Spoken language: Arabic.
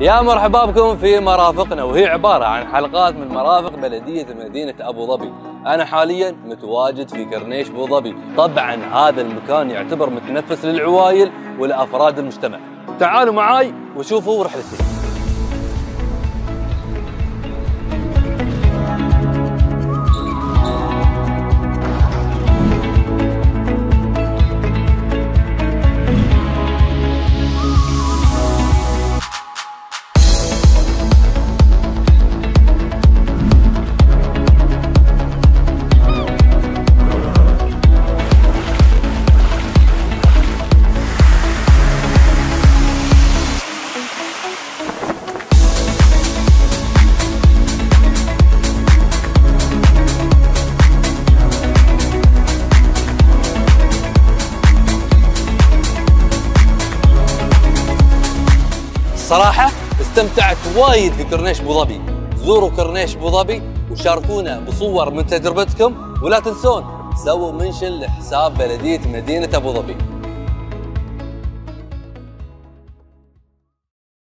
يا مرحبا بكم في مرافقنا وهي عبارة عن حلقات من مرافق بلدية مدينة أبو ظبي. أنا حاليا متواجد في كرنيش أبو ظبي. طبعا هذا المكان يعتبر متنفس للعوائل ولأفراد المجتمع. تعالوا معاي وشوفوا رحلتي. صراحة استمتعت وايد في كورنيش أبو ظبي. زوروا كورنيش أبو ظبي وشاركونا بصور من تجربتكم ولا تنسون سووا mention لحساب بلدية مدينة أبو ظبي.